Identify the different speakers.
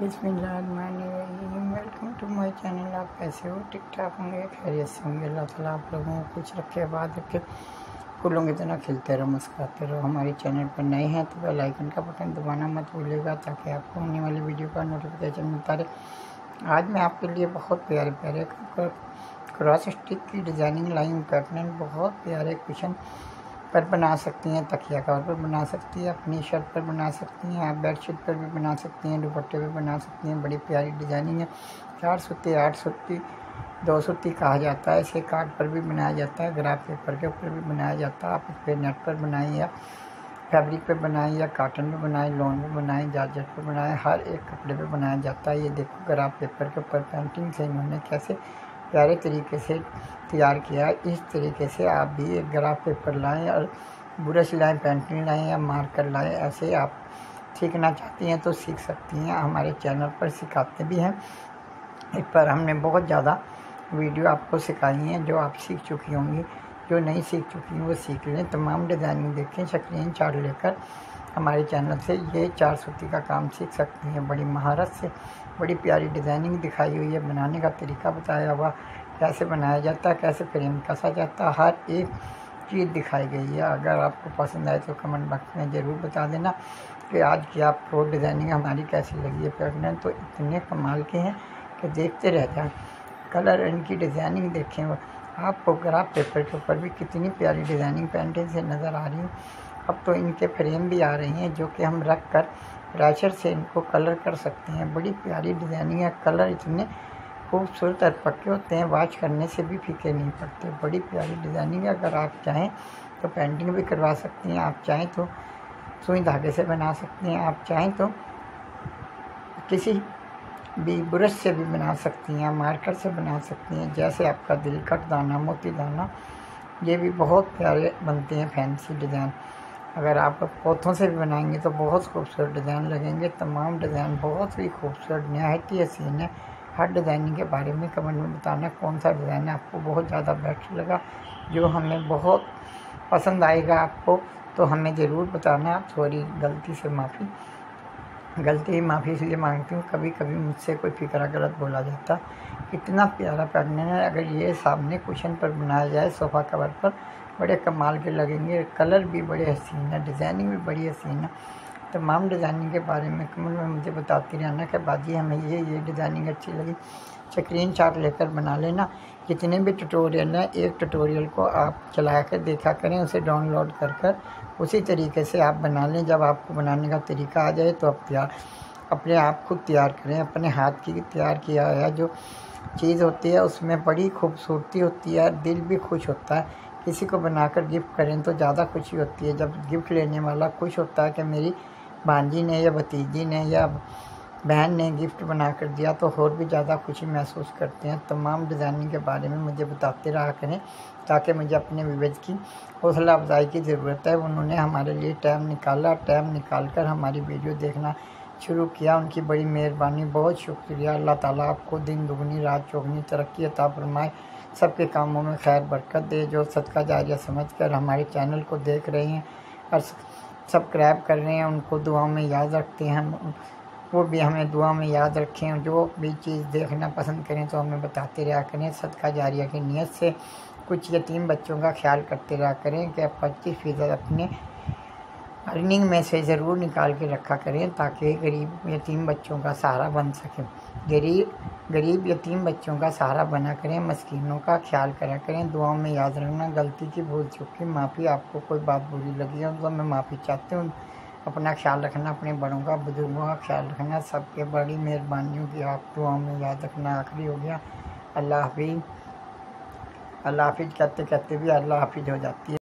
Speaker 1: بسم اللہ الرحمن الرحیم۔ ویلکم ٹو مائی چینل آپ کیسے ہو؟ ٹک ٹاک ہوں گے؟ خیریت سے ہوں گے؟ اللہ تعالیٰ آپ لوگوں کو کچھ رکھے بعد رکھے۔ پھولوں کی طرح کھلتے رہو، مسکراتے رہو۔ ہمارے چینل پر نئے ہیں تو بیل آئیکن کا بٹن دبانا مت بھولے گا تاکہ آپ کو ہونے والی ویڈیو کا نوٹیفیکیشن ملتا رہے۔ آج میں آپ کے لیے بہت پیارے پیارے کراس اسٹک کی ڈیزائننگ لائن پیٹرن بہت پیارے کشن پر بنا سکتی ہیں، تکیہ کور پر بنا سکتی ہیں، اپنی شرٹ پر بنا سکتی ہیں، آپ بیڈ شیٹ پر بھی بنا سکتی ہیں، دوپٹے پہ بنا سکتی ہیں، بڑی پیاری ڈیزائننگ ہے۔ چار ستی آٹھ ستی دو ستی کہا جاتا ہے۔ اسے کارڈ پر بھی بنایا جاتا ہے، گراف پیپر کے اوپر بھی بنایا جاتا ہے۔ آپ اس پہ نیٹ پر بنائیں یا فیبرک پہ بنائیں یا کاٹن پہ بنائیں، لون پہ بنائیں جارجٹ پہ بنائیں، ہر ایک کپڑے پہ بنایا جاتا ہے۔ یہ دیکھو، گراف پیپر کے اوپر پینٹنگ سے انہوں نے کیسے پیارے طریقے سے تیار کیا۔ ہے اس طریقے سے آپ بھی ایک گراف پیپر لائیں اور برش لائیں، پینٹنگ لائیں یا مارکر لائیں، ایسے آپ سیکھنا چاہتی ہیں تو سیکھ سکتی ہیں۔ ہمارے چینل پر سکھاتے بھی ہیں۔ اس پر ہم نے بہت زیادہ ویڈیو آپ کو سکھائی ہیں جو آپ سیکھ چکی ہوں گی۔ جو نہیں سیکھ چکی ہیں، وہ سیکھ لیں۔ تمام ڈیزائننگ دیکھیں شکرین چارٹ لے کر ہمارے چینل سے یہ چار سوتی کا کام سیکھ سکتی ہیں۔ بڑی مہارت سے، بڑی پیاری ڈیزائننگ دکھائی ہوئی ہے، بنانے کا طریقہ بتایا ہوا، کیسے بنایا جاتا ہے کیسے فریم کسا جاتا ہے ہر ایک چیز دکھائی گئی ہے۔ اگر آپ کو پسند آئے تو کمنٹ باکس میں ضرور بتا دینا کہ آج کی آپ کو ڈیزائننگ ہماری کیسی لگی ہے۔ پیٹرن تو اتنے کمال کے ہیں کہ دیکھتے رہ جائیں۔ کلر ان کی ڈیزائننگ دیکھیں۔ آپ کو گراف پیپر کے اوپر بھی کتنی پیاری ڈیزائننگ پینٹنگ سے نظر آ رہی ہیں اب تو ان کے فریم بھی آ رہی ہیں جو کہ ہم رکھ کر ریچر سے ان کو کلر کر سکتے ہیں۔ بڑی پیاری ڈیزائننگ ہے، کلر اتنے خوبصورت اور پکے ہوتے ہیں، واش کرنے سے بھی پھیکے نہیں پڑتے بڑی پیاری ڈیزائننگ ہے، اگر آپ چاہیں تو پینٹنگ بھی کروا سکتی ہیں، آپ چاہیں تو سوئی دھاگے سے بنا سکتی ہیں، آپ چاہیں تو کسی بھی برش سے بھی بنا سکتی ہیں، مارکر سے بنا سکتی ہیں، جیسے آپ کا دل کٹ دانا، موتی دانا، یہ بھی بہت پیارے بنتے ہیں فینسی ڈیزائن اگر آپ پوتھوں سے بھی بنائیں گے تو بہت خوبصورت ڈیزائن لگیں گے۔ تمام ڈیزائن بہت ہی خوبصورت، نہایت ہی حسین ہے ہر ڈیزائننگ کے بارے میں کمنٹ میں بتانا کون سا ڈیزائن آپ کو بہت زیادہ بیٹر لگا، جو ہمیں بہت پسند آئے گا آپ کو، تو ہمیں ضرور بتانا۔ آپ سوری، غلطی سے معافی۔ غلطی معافی اس لیے مانگتی ہوں، کبھی کبھی مجھ سے کوئی فکرہ غلط بولا جاتا۔ کتنا پیارا پیٹرن ہے اگر یہ سامنے کوشن پر بنایا جائے، صوفہ کور پر، بڑے کمال کے لگیں گے۔ کلر بھی بڑے حسین ہے ڈیزائننگ بھی بڑی حسین ہے۔ تمام ڈیزائننگ کے بارے میں کمنٹ میں مجھے بتاتی رہنا کہ باجی ہمیں یہ یہ ڈیزائننگ اچھی لگی۔ اسکرین شاٹ لے کر بنا لینا۔ جتنے بھی ٹٹوریل ہیں، ایک ٹٹوریل کو آپ چلا کر دیکھا کریں، اسے ڈاؤن لوڈ کر کر اسی طریقے سے آپ بنا لیں۔ جب آپ کو بنانے کا طریقہ آ جائے تو آپ تیار، اپنے آپ خود تیار کریں۔ اپنے ہاتھ کی تیار کیا ہے، جو چیز ہوتی ہے، اس میں بڑی خوبصورتی ہوتی ہے، دل بھی خوش ہوتا ہے۔ کسی کو بنا کر گفٹ کریں تو زیادہ خوشی ہوتی ہے۔ جب گفٹ لینے والا خوش ہوتا ہے کہ میری بانجی نے یا بھتیجی نے یا بہن نے گفٹ بنا کر دیا تو اور بھی زیادہ خوشی محسوس کرتے ہیں تمام ڈیزائننگ کے بارے میں مجھے بتاتے رہا کریں تاکہ مجھے اپنے ویوز کی حوصلہ افزائی کی ضرورت ہے انہوں نے ہمارے لیے ٹائم نکالا ٹائم نکال کر ہماری ویڈیو دیکھنا شروع کیا ان کی بڑی مہربانی بہت شکریہ اللہ تعالیٰ آپ کو دن دگنی رات چوگنی ترقی عطا فرمائے سب کے کاموں میں خیر برکت دے جو صدقہ جاریہ سمجھ کر ہمارے چینل کو دیکھ رہے ہیں اور سبسکرائب کر رہے ہیں، ان کو دعاؤں میں یاد رکھتے ہیں۔ وہ بھی ہمیں دعا میں یاد رکھیں، جو بھی چیز دیکھنا پسند کریں تو ہمیں بتاتے رہا کریں۔ صدقہ جاریہ کی نیت سے کچھ یتیم بچوں کا خیال کرتے رہا کریں کہ پچیس فیصد اپنے ارننگ میں سے ضرور نکال کے رکھا کریں تاکہ غریب یتیم بچوں کا سہارا بن سکے۔ غریب غریب یتیم بچوں کا سہارا بنا کریں، مسکینوں کا خیال کرا کریں، دعاؤں میں یاد رکھنا، غلطی کی بھول چکی معافی، آپ کو کوئی بات بری لگی ہے تو میں معافی چاہتی ہوں۔ اپنا خیال رکھنا، اپنے بڑوں کا، بزرگوں کا خیال رکھنا، سب کے بڑی مہربانیوں کی آپ دعاؤں میں یاد رکھنا آخری ہو گیا۔ اللہ حافظ۔ اللہ حافظ کہتے کہتے بھی اللہ حافظ ہو جاتی ہے۔